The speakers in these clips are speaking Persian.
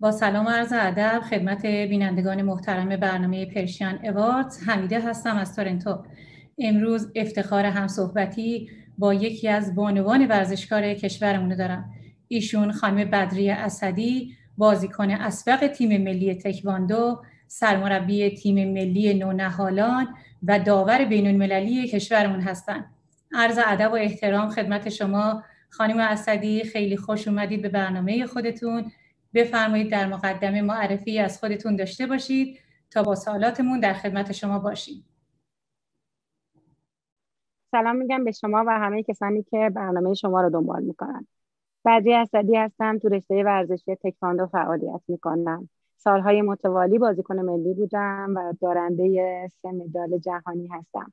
با سلام و عرض ادب خدمت بینندگان محترم برنامه پرشیان اواردز حمیده هستم از تورنتو. امروز افتخار همصحبتی با یکی از بانوان ورزشکار کشورمون دارم. ایشون خانم بدری اسدی بازیکن اسبق تیم ملی تکواندو سرمربی تیم ملی نونهالان و داور بین المللی کشورمون هستند عرض ادب و احترام خدمت شما خانم اسدی خیلی خوش اومدید به برنامه خودتون. بفرمایید در مقدمه معرفی از خودتون داشته باشید تا با سوالاتمون در خدمت شما باشیم. سلام میگم به شما و همه کسانی که برنامه شما رو دنبال می‌کنن. بدری اسدی هستم تو رشته ورزشی تکواندو فعالیت می‌کنم. سالهای متوالی بازیکن ملی بودم و دارنده سه مدال جهانی هستم.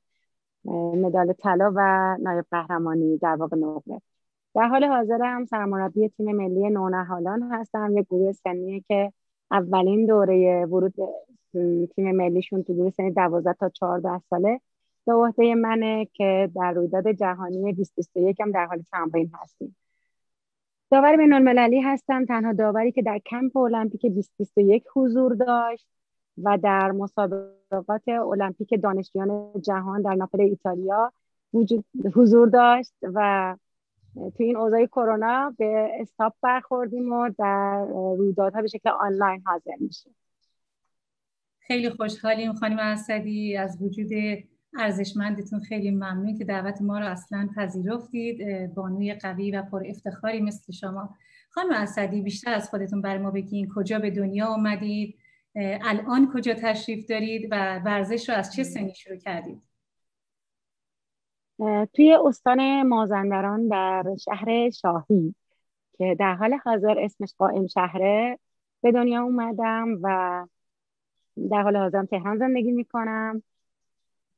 مدال طلا و نایب قهرمانی در واقع نقره. در حال حاضر هم سرمربی تیم ملی نونهالان هستم یک گروه سنیه که اولین دوره ورود تیم ملیشون تو گروه سنی 12 تا 14 ساله. به عهده منه که در رویداد جهانی 2021 هم در حال تمرین هستیم. داور بین المللی هستم تنها داوری که در کمپ المپیک 2021 حضور داشت و در مسابقات المپیک دانشجویان جهان در ناپل ایتالیا حضور داشت و تو این اوضاع کرونا به استاپ برخوردیم و در رویدادها به شکل آنلاین حاضر میشه خیلی خوشحالیم خانم اسدی از وجود ارزشمندتون خیلی ممنون که دعوت ما رو اصلا پذیرفتید بانوی قوی و پر افتخاری مثل شما. خانم اسدی بیشتر از خودتون برای ما بگین کجا به دنیا آمدید الان کجا تشریف دارید و ورزش رو از چه سنی شروع کردید؟ توی استان مازندران در شهر شاهی که در حال حاضر اسمش قائم شهره به دنیا اومدم و در حال حاضر تهران زندگی می‌کنم.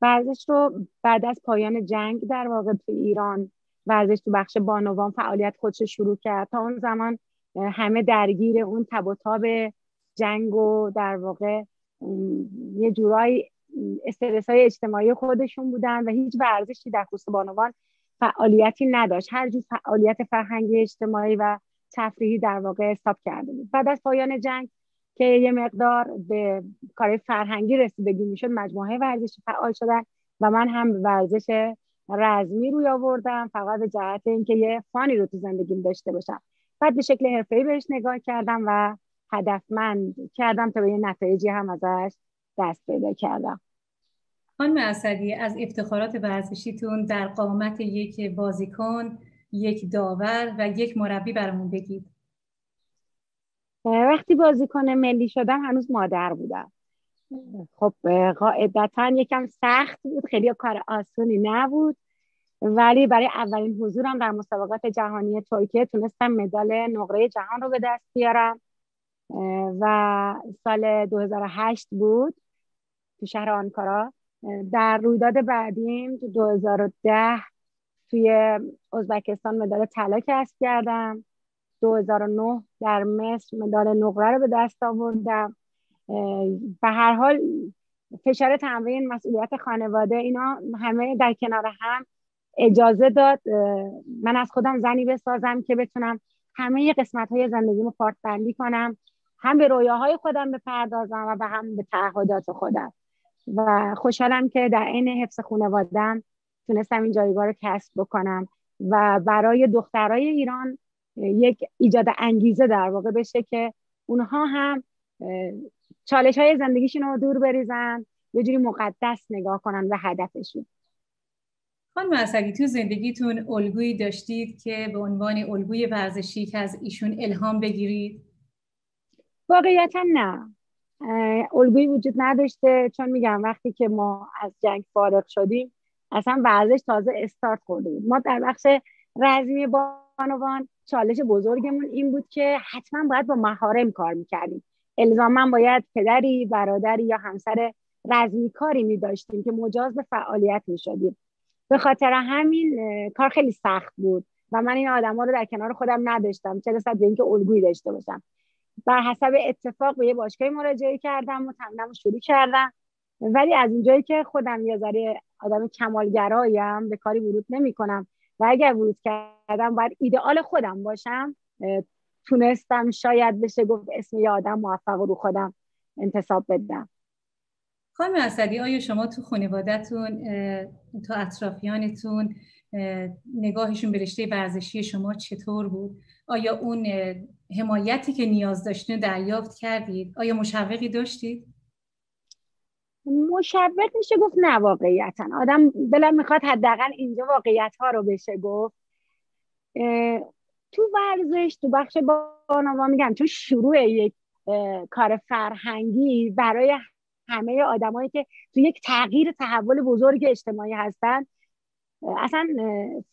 ورزش رو بعد از پایان جنگ در واقع تو ایران ورزش تو بخش بانوان فعالیت خودش شروع کرد. تا اون زمان همه درگیر اون تب و تاب جنگ و در واقع یه جورایی استرس های اجتماعی خودشون بودن و هیچ ورزشی در خصوص بانوان فعالیتی نداشت. هر جور فعالیت فرهنگی اجتماعی و تفریحی در واقع استاب کرده بود. بعد از پایان جنگ که یه مقدار به کار فرهنگی رسیدگی می‌شد مجموعه ورزشی فعال شدن و من هم ورزش رزمی روی آوردم فقط به جهت اینکه یه فانی رو تو زندگیم داشته باشم. بعد به شکل حرفه‌ای بهش نگاه کردم و هدفمند کردم تا به یه نتایجی هم ازش دست پیدا کردم. خانم اسدی از افتخارات ورزشیتون در قامت یک بازیکن یک داور و یک مربی برامون بگید. وقتی بازیکن ملی شدم هنوز مادر بودم. خب قاعدتا یکم سخت بود. خیلی کار آسونی نبود. ولی برای اولین حضورم در مسابقات جهانی ترکیه تونستم مدال نقره جهان رو به دست بیارم. و سال 2008 بود تو شهر آنکارا. در رویداد بعدیم تو 2010 توی ازبکستان مدال طلا کسب کردم. 2009 در مصر مدال نقره رو به دست آوردم. به هر حال فشار تمرین مسئولیت خانواده اینا همه در کنار هم اجازه داد. من از خودم زنی بسازم که بتونم همه قسمت های زندگیمو پارت بندی کنم. هم به رویاهای خودم بپردازم و به هم به تعهدات خودم. و خوشحالم که در عین حفظ خانوادم تونستم این جایگاه رو کسب بکنم. و برای دخترای ایران یک ایجاد انگیزه در واقع بشه که اونها هم چالش های زندگیشون رو دور بریزن یه جوری مقدس نگاه کنن به هدفشون. خانم اسدی تو زندگیتون الگویی داشتید که به عنوان الگوی ورزشی که از ایشون الهام بگیرید؟ واقعیتا نه. الگویی وجود نداشته. چون میگم وقتی که ما از جنگ فارغ شدیم اصلا ورزش تازه استارت خورده بود. ما در بخش رزمی بانوان چالش بزرگمون این بود که حتما باید با مهارم کار می‌کردیم. الزاما باید پدری برادری یا همسر رزمی کاری می داشتیم که مجاز به فعالیت می شدیم به خاطر همین کار خیلی سخت بود و من این آدما رو در کنار خودم نداشتم. چه رسد به اینکه الگویی داشته باشم. بر حسب اتفاق به یه باشگاهی مراجعه کردم و تمرینم شروع کردم. ولی از اونجایی که خودم یه ذره آدم کمالگراییم به کاری ورود نمی کنم و اگر ورود کردم باید ایدئال خودم باشم تونستم شاید بشه گفت اسم یه آدم موفق رو خودم انتصاب بدم. خانم اسدی آیا شما تو خانوادهتون تو اطرافیانتون نگاهشون به رشته ورزشی شما چطور بود؟ آیا اون حمایتی که نیاز داشتین دریافت کردید؟ آیا مشوقی داشتید؟ مشوق میشه گفت نه واقعیتا. آدم دلم می‌خواد حداقل اینجا واقعیت ها رو بشه گفت. تو ورزش تو بخش بانوا میگم تو شروع یک کار فرهنگی برای همه آدمایی که تو یک تغییر تحول بزرگ اجتماعی هستن اصلا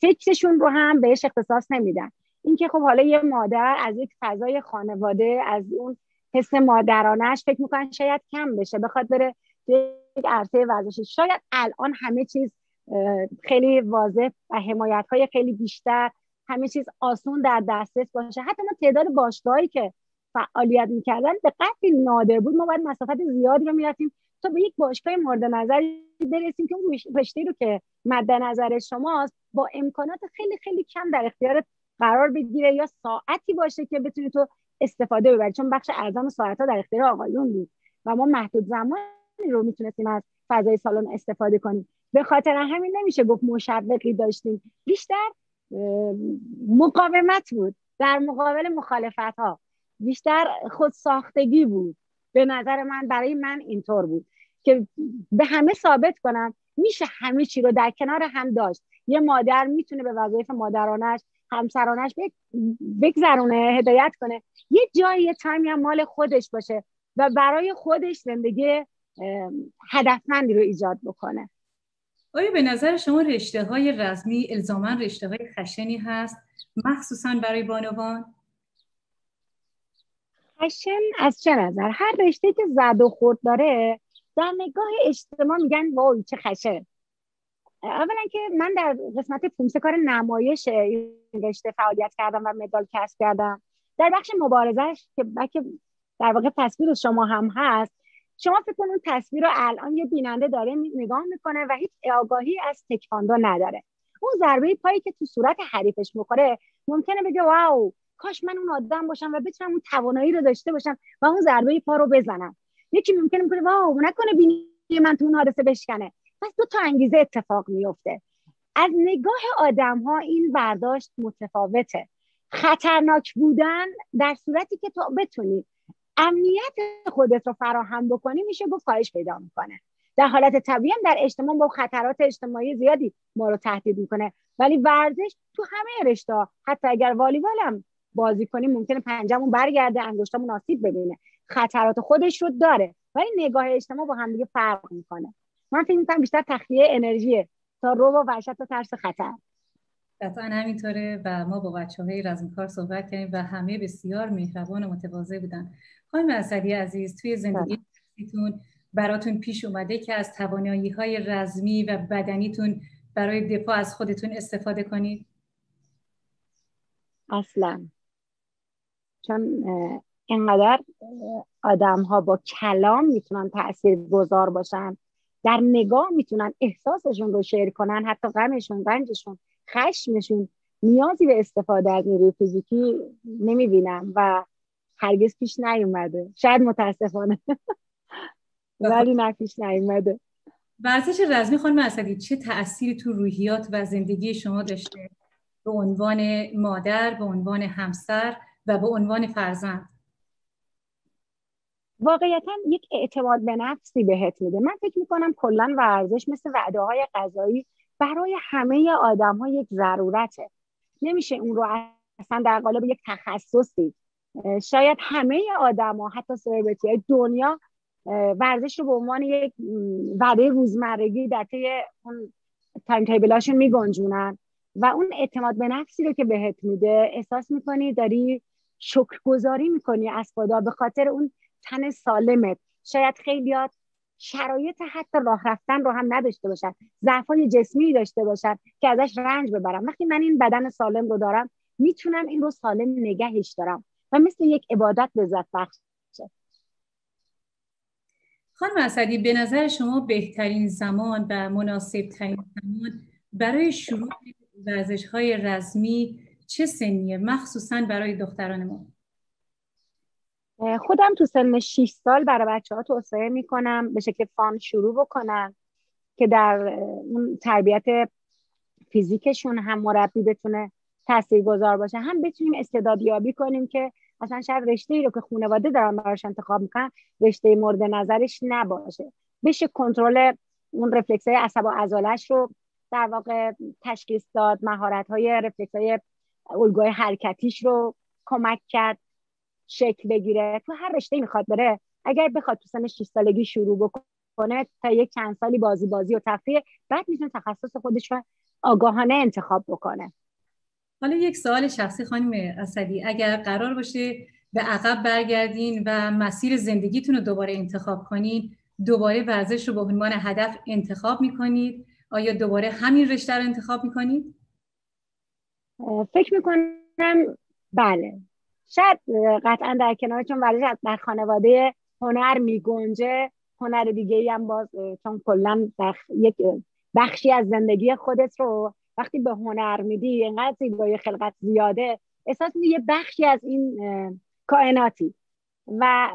فکرشون رو هم بهش اختصاص نمیدن. اینکه خب حالا یه مادر از یک فضای خانواده از اون حس مادرانش فکر می‌کنن شاید کم بشه بخواد بره یک عرصه ورزشی شاید الان همه چیز خیلی واضح و حمایت های خیلی بیشتر همه چیز آسون در دسترس باشه. حتی ما تعداد باشگاهایی که فعالیت می‌کردن به قدری نادر بود. ما باید مسافت زیادی رو می‌رفتیم تا به یک باشگاه مورد نظر برسیم که اون رشته رو که مد نظر شماست با امکانات خیلی خیلی کم در اختیار قرار بگیره یا ساعتی باشه که بتونی تو استفاده ببری. چون بخش ارزان ساعت ها در اختیار آقایون بود و ما محدود زمانی رو می‌تونستیم از فضای سالن استفاده کنیم. به خاطر همین نمیشه گفت مشوقی داشتیم. بیشتر مقاومت بود. در مقابل مخالفت ها بیشتر خود ساختگی بود. به نظر من برای من اینطور بود که به همه ثابت کنم میشه همه چی رو در کنار هم داشت. یه مادر می‌تونه به وظایف مادرانش همسرانش بگذرونه هدایت کنه. یه جایی یه تایمی هم مال خودش باشه و برای خودش زندگی هدفمندی رو ایجاد بکنه آیا به نظر شما رشته های رزمی الزاما رشته های خشنی هست مخصوصا برای بانوان؟ خشن از چه نظر؟ هر رشته که زد و خورد داره در نگاه اجتماع میگن وای چه خشن اولا که من در قسمت پومسه کار نمایش این رشته فعالیت کردم و مدال کسب کردم در بخش مبارزش که در واقع تصویر شما هم هست شما فکر کنید تصویر رو الان یه بیننده داره نگاه می‌کنه و هیچ آگاهی از تکواندو نداره. اون ضربه پایی که تو صورت حریفش می‌خوره ممکنه بگه واو کاش من اون آدم باشم و بتونم اون توانایی رو داشته باشم و اون ضربه پا رو بزنم. یکی ممکنه می‌کنه واو نکنه بینی من تو اون حادثه بشکنه. پس دو تا انگیزه اتفاق میفته از نگاه آدم ها این برداشت متفاوته. خطرناک بودن در صورتی که تو بتونی امنیت خودت رو فراهم بکنی میشه گفت کاهش پیدا می‌کنه. در حالت طبیعی هم در اجتماع با خطرات اجتماعی زیادی ما رو تهدید می‌کنه. ولی ورزش تو همه رشته حتی اگر والیبال هم بازی کنیم ممکنه پنجمون برگرده انگشتمون آسیب ببینه. خطرات خودش رو داره ولی نگاه اجتماع با همدیگه فرق می‌کنه. من فکر می‌کنم بیشتر تخلیه انرژیه تا رو و وحشت و ترس خطر. قطعا همینطوره و ما با بچه های رزمکار صحبت کردیم و همه بسیار مهربان و متواضع بودن خانم اسدی عزیز توی زندگی بله. براتون پیش اومده که از توانایی های رزمی و بدنیتون برای دفاع از خودتون استفاده کنید؟ اصلا چون اینقدر آدم ها با کلام می‌تونن تأثیر گذار باشن در نگاه می‌تونن احساسشون رو شیر کنن حتی غمشون رنجشون خشمشون نیازی به استفاده از نیروی فیزیکی نمی‌بینم و هرگز پیش نیومده. شاید متاسفانه. ولی نه پیش نیومده. ورزش رزمی خانم اسدی چه تأثیری تو روحیات و زندگی شما داشته؟ به عنوان مادر به عنوان همسر و به عنوان فرزند. واقعیتا یک اعتماد به نفسی بهت میده. من فکر می‌کنم کلا ورزش مثل وعده های غذایی برای همه آدم ها یک ضرورته. نمیشه اون رو اصلا در قالب یک تخصصی. شاید همه ها حتی سلبریتی دنیا ورزش رو به عنوان یک وعده روزمرگی در طی اون تایم تیبلاشون میگنجونن و اون اعتماد به نفسی رو که بهت میده احساس می‌کنی داری شکرگزاری می‌کنی از خدا به خاطر اون تن سالمت. شاید خیلیات شرایط حتی راه رفتن رو هم نداشته باشن. ضعفای جسمی داشته باشن که ازش رنج ببرم وقتی من این بدن سالم رو دارم می‌تونم این رو سالم نگهش دارم و مثل یک عبادت لذت بخش خانم اسدی به نظر شما بهترین زمان و مناسب ترین زمان برای شروع ورزش های رزمی چه سنیه؟ مخصوصا برای دختران ما. خودم تو سن 6 سال برای بچه ها توصیه می‌کنم به شکل فان شروع بکنن که در اون تربیت فیزیکشون هم مربی بتونه گذار باشه. هم بتونیم استعدادیابی کنیم که اصلا شاید رشته ای رو که خانواده دارن براش انتخاب می‌کنن رشته مورد نظرش نباشه. بشه کنترل اون رفلکس های عصب و عضلش رو در واقع تشخیص داد مهارت های رفلکس های الگوی حرکتیش رو کمک کرد. شکل بگیره. تو هر رشته می‌خواد بره اگر بخواد تو سن 6 سالگی شروع بکنه تا یک چند سالی بازی بازی و تفریح بعد می‌تونه تخصص خودش رو آگاهانه انتخاب بکنه. حالا یک سوال شخصی خانم اسدی. اگر قرار باشه به عقب برگردین و مسیر زندگیتون رو دوباره انتخاب کنین دوباره ورزش رو به عنوان هدف انتخاب می‌کنید آیا دوباره همین رشته رو انتخاب می‌کنید؟ فکر می‌کنم بله. شاید قطعا در کنار چون ورزش در خانواده هنر میگنجه هنر دیگه ای هم باز چون کلا یک بخشی از زندگی خودت رو وقتی به هنر میدی اینقدر زیبایی خلقت زیاده احساس یه بخشی از این کائناتی. و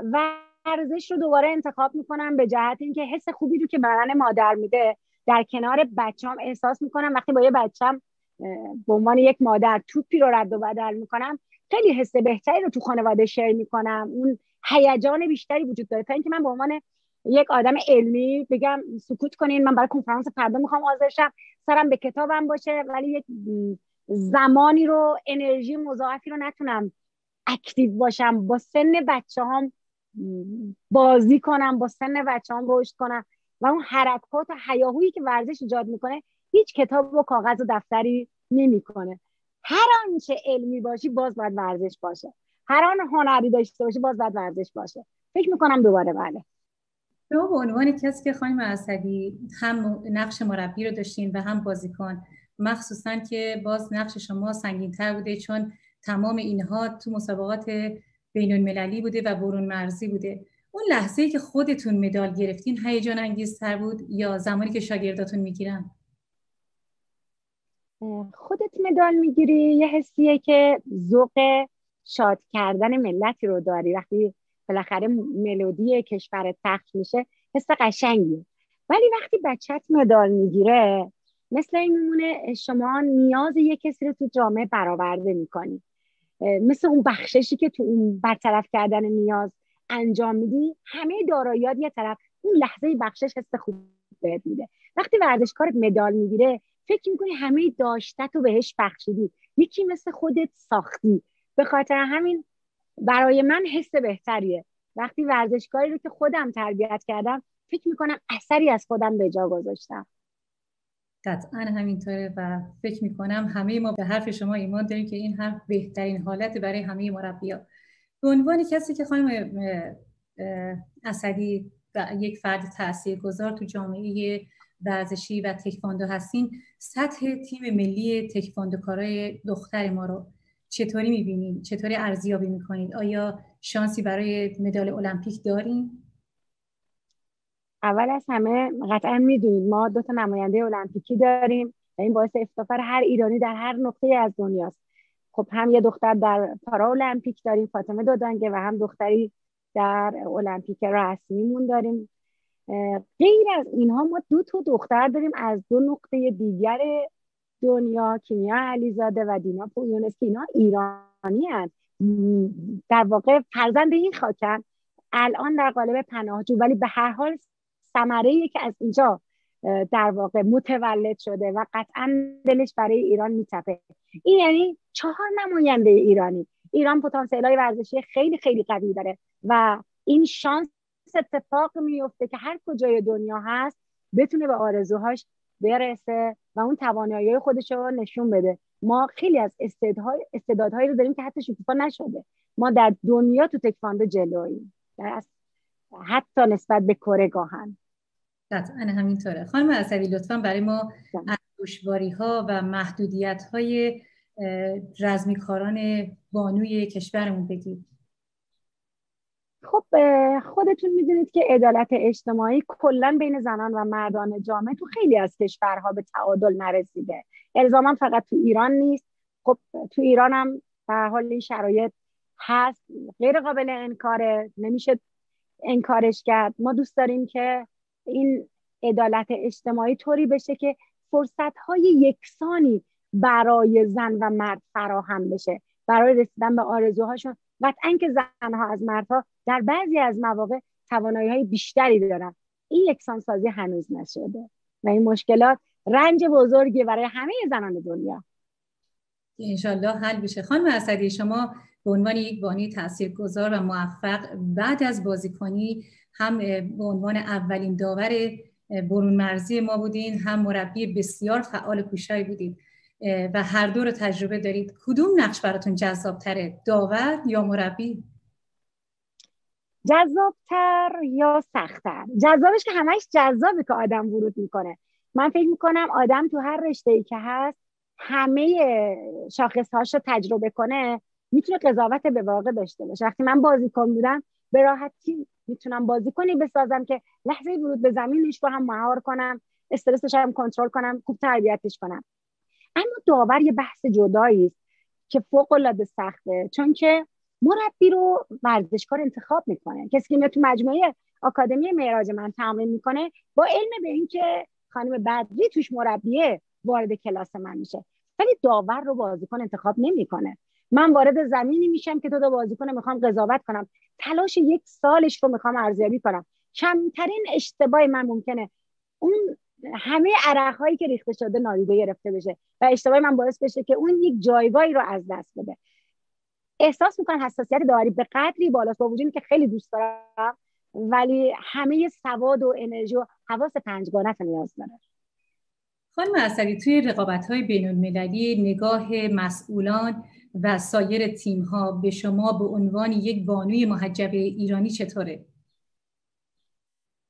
ورزش رو دوباره انتخاب می‌کنم به جهت اینکه حس خوبی رو که بدن مادر میده در کنار بچم احساس می‌کنم وقتی با یه بچم به عنوان یک مادر توپی رو رد و بدل می‌کنم خیلی حس بهتری رو تو خانواده شیر می‌کنم. اون هیجان بیشتری وجود داره. تا اینکه من به عنوان یک آدم علمی بگم سکوت کنین من برای کنفرانس فردا می‌خوام حاضر شم. سرم به کتابم باشه ولی یک زمانی رو انرژی مضاعفی رو نتونم اکتیو باشم. با سن بچه هم بازی کنم با سن بچه هم رشد کنم. و اون حرکات و حیاهویی که ورزش ایجاد می‌کنه هیچ کتاب و کاغذ و دفتری نمی‌کنه. هر آنچه علمی باشی باز باید ورزش باشه. هر آن هنری داشته باشی باز باید ورزش باشه. فکر می‌کنم دوباره بله. شما به عنوان کسی که خانم اسدی هم نقش مربی رو داشتین و هم بازیکن مخصوصا که باز نقش شما سنگین تر بوده چون تمام اینها تو مسابقات بین المللی بوده و برون مرزی بوده. اون لحظه ای که خودتون مدال گرفتین هیجان انگیزتر بود یا زمانی که شاگرداتون می‌گیرن؟ خودت مدال می‌گیری یه حسیه که ذوق شاد کردن ملتی رو داری. وقتی بالاخره ملودی کشور پخش میشه حس قشنگی ولی وقتی بچت مدال می‌گیره مثل این میمونه شما نیاز یه کسی رو تو جامعه برآورده می‌کنی. مثل اون بخششی که تو اون برطرف کردن نیاز انجام میدی همه داراییات یه طرف اون لحظه بخشش حس خوب بهت میده. وقتی ورزشکار مدال می‌گیره فکر می‌کنی همه داشته تو بهش بخشیدی. یکی مثل خودت ساختی. به خاطر همین برای من حس بهتریه. وقتی ورزشکاری رو که خودم تربیت کردم فکر می‌کنم اثری از خودم به جا گذاشتم. قطعا همینطوره و فکر می‌کنم همه ما به حرف شما ایمان داریم که این حرف بهترین حالت برای همه مربیا به عنوان کسی که خانم اسدی یک فرد تأثیر گذار تو جامعه ورزشی و تکواندو هستین سطح تیم ملی تکواندوکارای دختر ما رو چطوری می‌بینید چطوری ارزیابی می‌کنید آیا شانسی برای مدال المپیک داریم اول از همه قطعا می‌دونید ما دو تا نماینده المپیکی داریم و این باعث افتخار هر ایرانی در هر نقطه از دنیاست. خب هم یه دختر در پارا المپیک داریم فاطمه دودانگه و هم دختری در المپیک رسمیمون داریم. غیر از اینها ما دو تا دختر داریم از دو نقطه دیگر دنیا کیمیا علیزاده و دینا پویونس که اینا ایرانی هست در واقع فرزند این خاکن. الان در قالب پناهجو ولی به هر حال ثمره که از اینجا در واقع متولد شده و قطعا دلش برای ایران میتپه. این یعنی چهار نماینده ایرانی. ایران پتانسیل های ورزشی خیلی خیلی قوی داره و این شانس اتفاق میفته که هر کجای دنیا هست بتونه به آرزوهاش برسه و اون توانایی خودش رو نشون بده. ما خیلی از استعدادهای استعدادهایی رو داریم که حتی شکوفا نشده. ما در دنیا تو تکواندو جلوییم. حتی نسبت به کره گاهن. قطعا همینطوره. خانم اسدی لطفا برای ما از دشواری ها و محدودیت های رزمیکاران بانوی کشورمون بگید. خب خودتون می‌دونید که عدالت اجتماعی کلا بین زنان و مردان جامعه تو خیلی از کشورها به تعادل نرسیده. الزاما فقط تو ایران نیست. خب تو ایران هم به حال این شرایط هست. غیر قابل انکاره نمیشه انکارش کرد. ما دوست داریم که این عدالت اجتماعی طوری بشه که فرصت های یکسانی برای زن و مرد فراهم بشه. برای رسیدن به آرزوهاشون قطعا که زنها از مردها در بعضی از مواقع توانایی های بیشتری دارن. این یکسان سازی هنوز نشده و این مشکلات رنج بزرگی برای همه زنان دنیا. انشالله حل بشه خانم اسدی شما به عنوان یک بانی تاثیرگذار و موفق بعد از بازیکنی هم به عنوان اولین داور برون مرزی ما بودین هم مربی بسیار فعال کوشایی بودید و هر دو رو تجربه دارید کدوم نقش براتون جذابتره؟ داور یا مربی؟ جذابتر یا سختتر؟ جذابش که همش جذابه که آدم ورود می‌کنه. من فکر می‌کنم آدم تو هر رشته ای که هست همه شاخصهاش رو تجربه کنه می‌تونه قضاوت به واقع داشته باشه. وقتی من بازیکن بودم به راحتی می‌تونم بازیکنی بسازم که لحظه ورود به زمینش رو هم مهار کنم استرسش هم کنترل کنم خوب تربیتش کنم. اما داور یه بحث جدایی است که فوق العاده سخته چون که مربی رو ورزشکار انتخاب می‌کنه. کسی که تو مجموعه آکادمی معراج من تمرین می‌کنه با علم به اینکه خانم بدری توش مربیه وارد کلاس من میشه. ولی داور رو بازیکن انتخاب نمی‌کنه. من وارد زمینی میشم که تو دو بازیکن می‌خوام قضاوت کنم. تلاش یک سالش رو می‌خوام ارزیابی کنم. کمترین اشتباه من ممکنه. اون همه عرق هایی که ریخته شده نادیده گرفته بشه و اشتباه من باعث بشه که اون یک جایگاهی رو از دست بده احساس می‌کنم حساسیت داری به قدری بالاست با وجودی که خیلی دوست دارم ولی همه سواد و انرژی و حواس پنجگانه نیاز داره خانم اصلی توی رقابت های بین المللی نگاه مسئولان و سایر تیم ها به شما به عنوان یک بانوی محجب ایرانی چطوره؟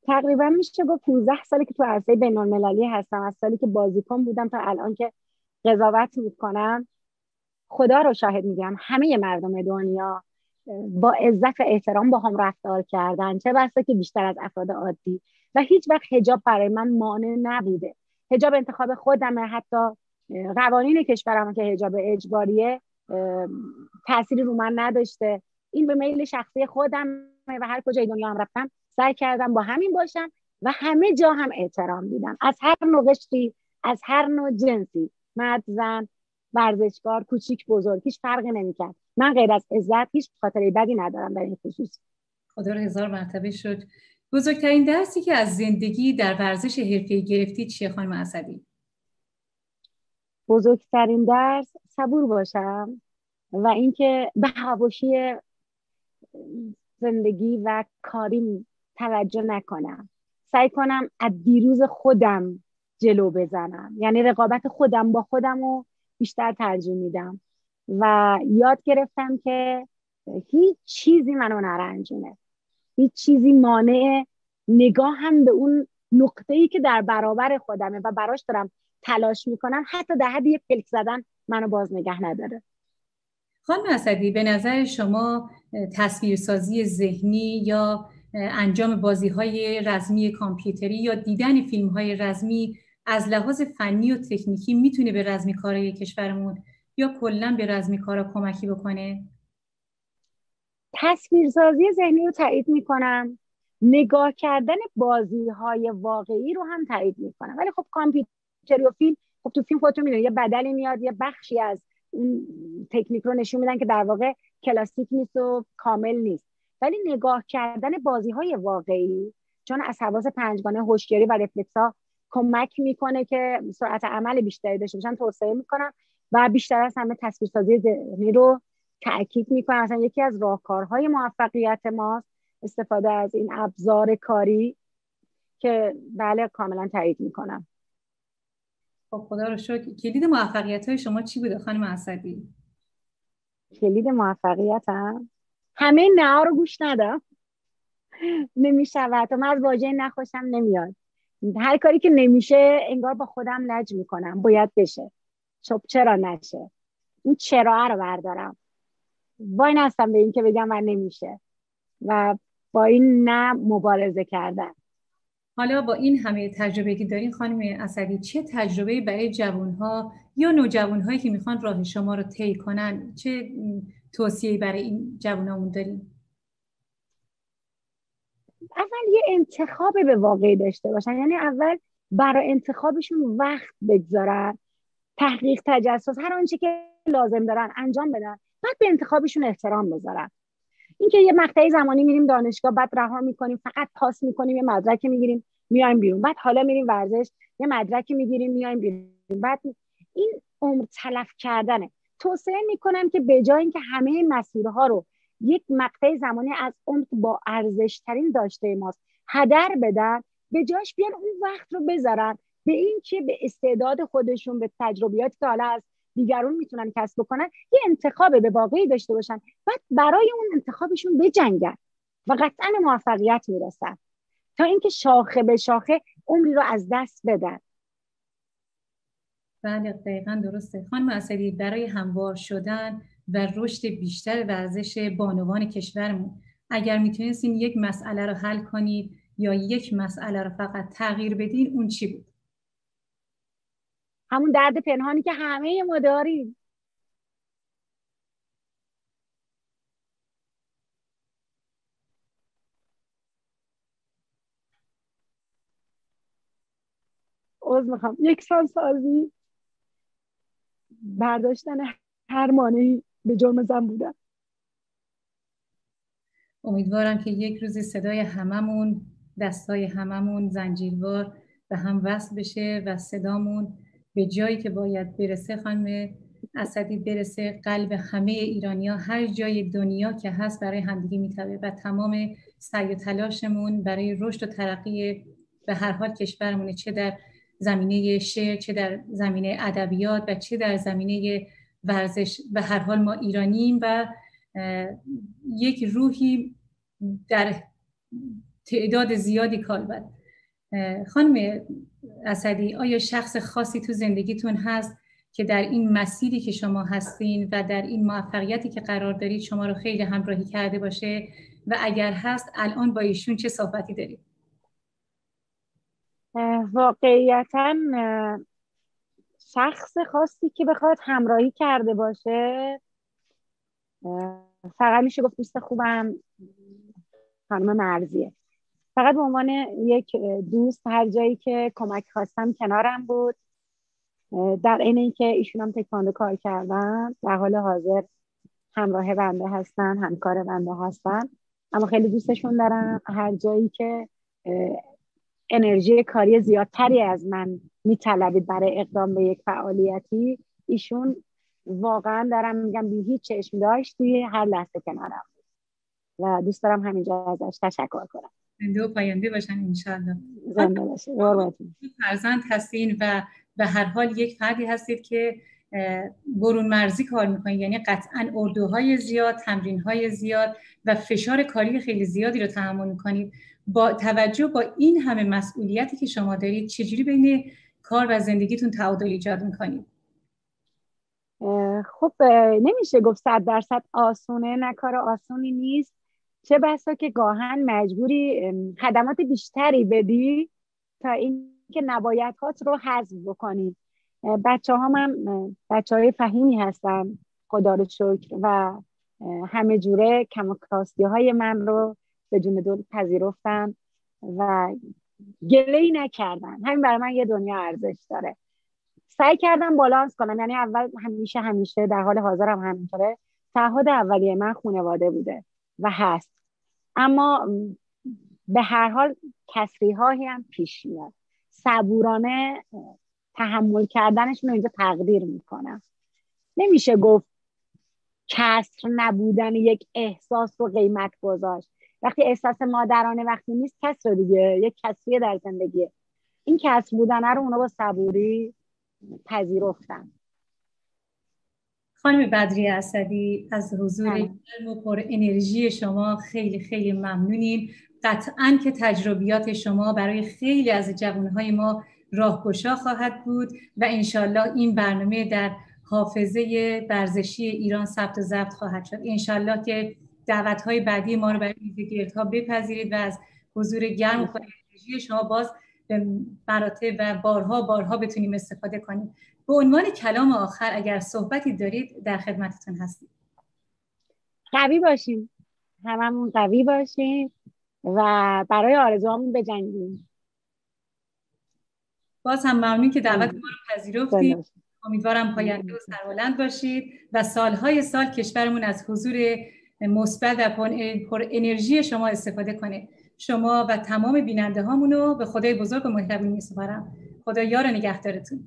تقریبا میشه گفت 15 سالی که تو عرصه بین المللی هستم از سالی که بازیکن بودم تا الان که قضاوت می‌کنم خدا رو شاهد میگم همه مردم دنیا با عزت و احترام با هم رفتار کردن. چه بسته که بیشتر از افراد عادی. و هیچ وقت هجاب برای من مانع نبوده. هجاب انتخاب خودمه حتی قوانین کشورم که هجاب اجباریه تأثیری رو من نداشته. این به میل شخصی خودم و هر کجای دنیا هم رفتم. سعی کردم با همین باشم و همه جا هم احترام دیدم. از هر نوع قشری از هر نوع جنسی. مرد زن ورزشکار کوچیک بزرگ هیچ فرقی نمی‌کرد. من غیر از عزت هیچ خاطره بدی ندارم در این خصوص. خدا رو هزار مرتبه شد. بزرگترین درسی که از زندگی در ورزش حرفه‌ای گرفتید چیه خانم اسدی بزرگترین درس صبور باشم و اینکه به حواشی زندگی و کاریم توجه نکنم. سعی کنم از دیروز خودم جلو بزنم. یعنی رقابت خودم با خودم رو بیشتر ترجیح میدم. و یاد گرفتم که هیچ چیزی منو نرنجونه هیچ چیزی مانع نگاه هم به اون نقطه ای که در برابر خودمه و براش دارم تلاش می‌کنم حتی در حد یه پلک زدن منو باز نگه نداره. خانم اسدی به نظر شما تصویرسازی ذهنی یا انجام بازی های رزمی کامپیوتری یا دیدن فیلم های رزمی از لحاظ فنی و تکنیکی می‌تونه به رزمی کارای کشورمون یا کلا به رزمی کارا کمکی بکنه؟ تصویرسازی ذهنی رو تایید می‌کنم. نگاه کردن بازی های واقعی رو هم تایید می‌کنم. ولی خب کامپیوتری و فیلم خب تو فیلم خودتون می‌دونید یه بدلی میاد یه بخشی از اون تکنیک رو نشون میدن که در واقع کلاسیک نیست و کامل نیست. ولی نگاه کردن بازی های واقعی چون از حواس پنجگانه هوشیاری و رفلکس ها کمک می‌کنه که سرعت عمل بیشتری داشته باشن توسعه می‌کنن و بیشتر از همه تصویرسازی ذهنی رو تاکید می‌کنم. مثلا یکی از راهکارهای موفقیت ماست استفاده از این ابزار کاری که بله کاملا تایید می‌کنم. خب خدا رو شکر. کلید موفقیت های شما چی بوده خانم اسدی کلید موفقیت هم همه نه رو گوش ندم نمی‌شود. و من از واژه نخوشم نمیاد. هر کاری که نمیشه انگار با خودم لج می‌کنم. باید بشه. خب چرا نشه؟ این چرا رو بردارم. وای نستم به این که بگم من نمیشه. و با این نه مبارزه کردن. حالا با این همه تجربه که دارین خانم اسدی چه تجربه برای جوانها یا نوجوانهایی که می‌خوان راه شما رو طی کنن؟ چه توصیه برای این جوانامون دارین اول یه انتخاب به واقعی داشته باشن. یعنی اول برای انتخابشون وقت بگذارن تحقیق تجسس هر آنچه که لازم دارن انجام بدن. بعد به انتخابشون احترام بذارن. اینکه یه مقطعی زمانی میریم دانشگاه بعد رها می‌کنیم فقط پاس می‌کنیم یه مدرک می‌گیریم میایم بیرون. بعد حالا میریم ورزش یه مدرک می‌گیریم میایم بیرون. بعد این عمر تلف کردنه. توصیه می‌کنم که به جای اینکه همه مسیرها رو یک مقطع زمانی از عمر با ارزش ترین داشته ماست هدر بدن به جاش بیان اون وقت رو بذارن به این که به استعداد خودشون به تجربیاتی که حالا از دیگرون می‌تونن کسب بکنن یه انتخاب به واقعی داشته باشن. بعد برای اون انتخابشون بجنگن و قطعا موفقیت می‌رسن. تا اینکه شاخه به شاخه عمری رو از دست بدن. بله دقیقا درسته. خانم اصلی برای هموار شدن و رشد بیشتر ورزش بانوان کشورمون اگر می‌تونستین یک مسئله رو حل کنید یا یک مسئله رو فقط تغییر بدین اون چی بود؟ همون درد پنهانی که همه ما داریم. عوض می‌خوام. یک سال سازی. برداشتن هر مانعی به جرم زن بودن. امیدوارم که یک روزی صدای هممون دستای هممون زنجیروار به هم وصل بشه و صدامون به جایی که باید برسه خانم اسدی برسه. قلب همه ایرانیا هر جای دنیا که هست برای همدیگه میتوه و تمام سعی و تلاشمون برای رشد و ترقی به هر حال کشورمونه چه در زمینه شعر چه در زمینه ادبیات و چه در زمینه ورزش. به هر حال ما ایرانیم و یک روحی در تعداد زیادی کالبد. خانم اسدی آیا شخص خاصی تو زندگیتون هست که در این مسیری که شما هستین و در این موفقیتی که قرار دارید شما رو خیلی همراهی کرده باشه؟ و اگر هست الان با ایشون چه صحبتی دارید؟ واقعیتا شخص خاصی که بخواد همراهی کرده باشه فقط میشه گفت دوست خوبم خانم مرزیه. فقط به عنوان یک دوست هر جایی که کمک خواستم کنارم بود. در این اینکه ایشون هم تکواندو کار کردن در حال حاضر همراه بنده هستن همکار بنده هستن. اما خیلی دوستشون دارم. هر جایی که انرژی کاری زیادتری از من میطلبید برای اقدام به یک فعالیتی؟ ایشون واقعا دارم میگم بی هیچ چشم داشت توی هر لحظه کنارم و دوست دارم همینجا ازش تشکر کنم. زنده و پاینده باشن انشالله زنده باشه فرزند هستین و به هر حال یک فردی هستید که برون مرزی کار می‌کنید یعنی قطعا اردوهای زیاد تمرینهای زیاد و فشار کاری خیلی زیادی رو تحمل می‌کنید با توجه با این همه مسئولیتی که شما دارید چجوری بین کار و زندگیتون تعادل ایجاد می‌کنید خب نمیشه گفت صد درصد آسونه. نه کار آسونی نیست. چه بسا که گاهن مجبوری خدمات بیشتری بدی تا اینکه نبایدهات رو حذف بکنی. بچه ها من بچه های فهیمی هستن خدا رو شکر و همه جوره کمکاستی های من رو به جون دل پذیرفتن و گله نکردن. همین برای من یه دنیا ارزش داره. سعی کردم بالانس کنم. یعنی اول همیشه همیشه در حال حاضرم همینطوره. تعهد اولیه من خانواده بوده و هست. اما به هر حال کسری هم پیش میاد. صبورانه تحمل کردنشون رو اینجا تقدیر می‌کنم. نمیشه گفت کسر نبودن یک احساس رو قیمت گذاشت. وقتی احساس مادرانه وقتی نیست کسر دیگه یک کسریه در زندگیه این کسر بودنه رو اونا با صبوری پذیرفتن. خانم بدری اسدی از حضور گرم و پر انرژی شما خیلی خیلی ممنونیم. قطعا که تجربیات شما برای خیلی از جوانهای ما راهگشا خواهد بود و انشالله این برنامه در حافظه ورزشی ایران ثبت و ضبط خواهد شد. انشالله که دعوت های بعدی ما رو برای میز ها بپذیرید و از حضور گرم و انرژی شما باز به مراتب و بارها بارها بتونیم استفاده کنیم. به عنوان کلام آخر اگر صحبتی دارید در خدمتتون هستیم. قوی باشیم هممون قوی باشیم و برای آرزوهامون بجنگیم. باز هم ممنون که دعوت ما رو پذیرفتید امیدوارم پاینده و سربلند باشید و سالهای سال کشورمون از حضور مثبت و پر انرژی شما استفاده کنه. شما و تمام بیننده هامونو به خدای بزرگ و مهربون میسپارم. خدا یار نگهدارتون.